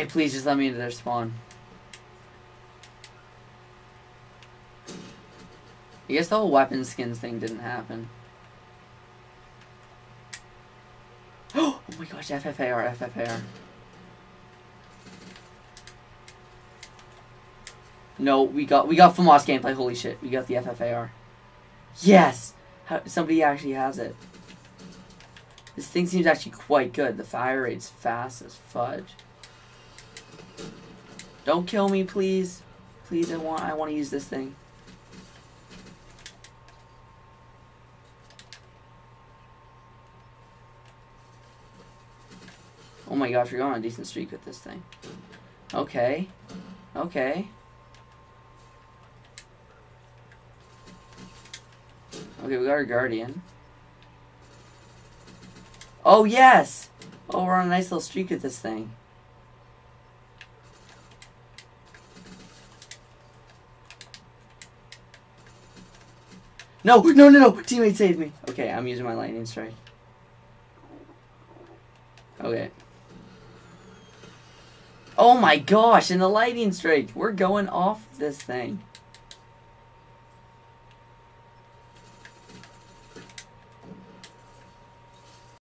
Okay, please just let me into their spawn. I guess the whole weapon skins thing didn't happen. Oh my gosh, FFAR, FFAR. No, we got we got FAMAS gameplay. Holy shit, we got the FFAR. Yes, How, somebody actually has it. This thing seems actually quite good. The fire rate's fast as fudge. Don't kill me, please. Please, I want I want to use this thing. Oh my gosh, we're on a decent streak with this thing. Okay. Okay. Okay, we got our guardian. Oh, yes! Oh, we're on a nice little streak with this thing. No, no, no, no! Teammate saved me! Okay, I'm using my lightning strike. Okay. Oh my gosh, and the lightning strike! We're going off this thing.